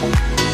Bye.